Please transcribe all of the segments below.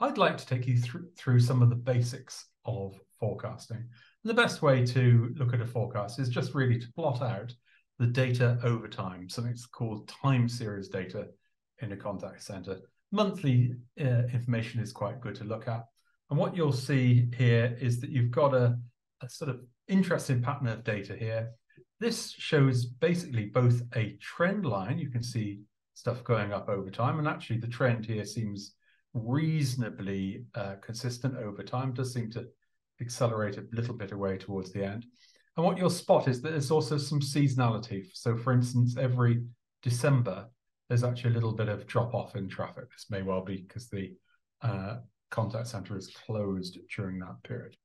I'd like to take you through, through some of the basics of forecasting. And the best way to look at a forecast is just really to plot out the data over time, something called time series data in a contact center. Monthly uh, information is quite good to look at. And what you'll see here is that you've got a, a sort of interesting pattern of data here. This shows basically both a trend line, you can see stuff going up over time, and actually the trend here seems reasonably uh, consistent over time, does seem to accelerate a little bit away towards the end. And what you'll spot is that there's also some seasonality. So for instance, every December, there's actually a little bit of drop off in traffic. This may well be because the uh, contact center is closed during that period.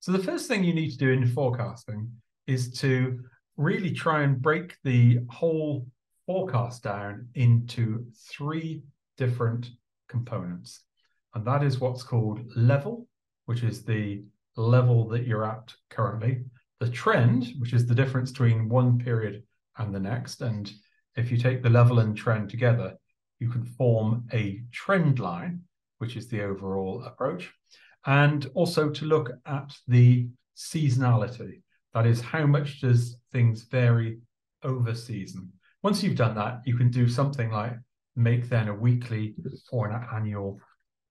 So the first thing you need to do in forecasting is to really try and break the whole forecast down into three different components. And that is what's called level, which is the level that you're at currently, the trend, which is the difference between one period and the next. And if you take the level and trend together, you can form a trend line, which is the overall approach. And also to look at the seasonality. That is, how much does things vary over season? Once you've done that, you can do something like make then a weekly or an annual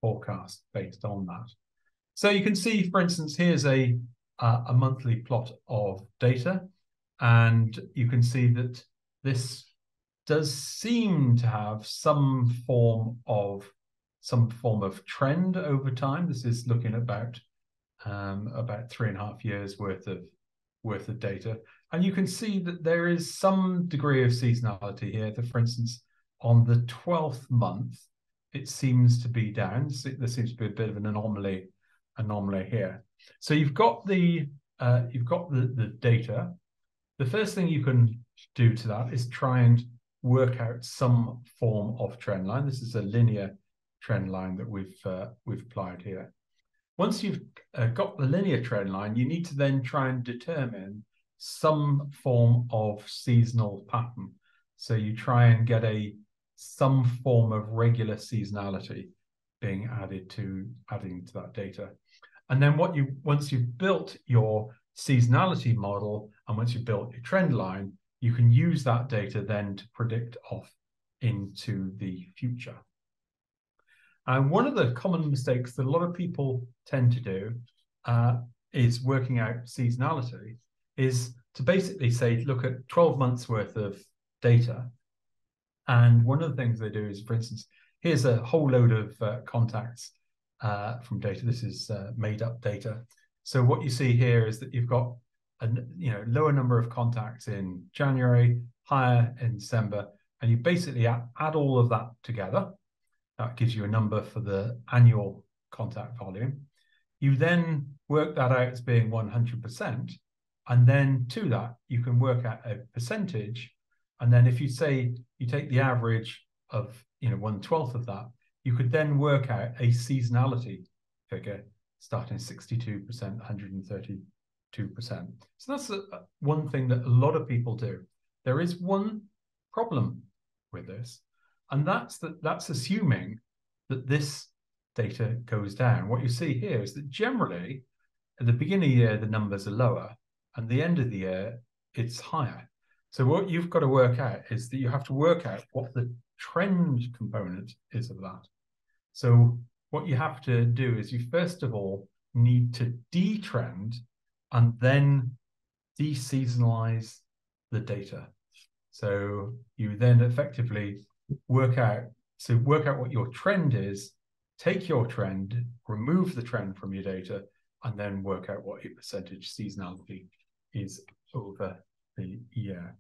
forecast based on that. So you can see, for instance, here's a, uh, a monthly plot of data, and you can see that this does seem to have some form of some form of trend over time. This is looking about um, about three and a half years worth of worth of data, and you can see that there is some degree of seasonality here. That, For instance, on the twelfth month, it seems to be down. There seems to be a bit of an anomaly anomaly here. So you've got the uh, you've got the, the data. The first thing you can do to that is try and work out some form of trend line. This is a linear trend line that we've uh, we've applied here. Once you've uh, got the linear trend line, you need to then try and determine some form of seasonal pattern. So you try and get a some form of regular seasonality being added to adding to that data. And then what you once you've built your seasonality model and once you've built your trend line, you can use that data then to predict off into the future. And one of the common mistakes that a lot of people tend to do uh, is working out seasonality is to basically say, look at 12 months worth of data. And one of the things they do is, for instance, here's a whole load of uh, contacts uh, from data. This is uh, made up data. So what you see here is that you've got a you know lower number of contacts in January, higher in December, and you basically add, add all of that together. That gives you a number for the annual contact volume. You then work that out as being 100%. And then to that, you can work out a percentage. And then if you say you take the average of you know one twelfth of that, you could then work out a seasonality figure starting 62%, 132%. So that's a, uh, one thing that a lot of people do. There is one problem with this, and that's that that's assuming that this data goes down. What you see here is that generally at the beginning of the year, the numbers are lower, and the end of the year, it's higher. So what you've got to work out is that you have to work out what the trend component is of that. So what you have to do is you first of all need to detrend and then deseasonalize the data. So you then effectively work out so work out what your trend is, take your trend, remove the trend from your data, and then work out what your percentage seasonality is over the year.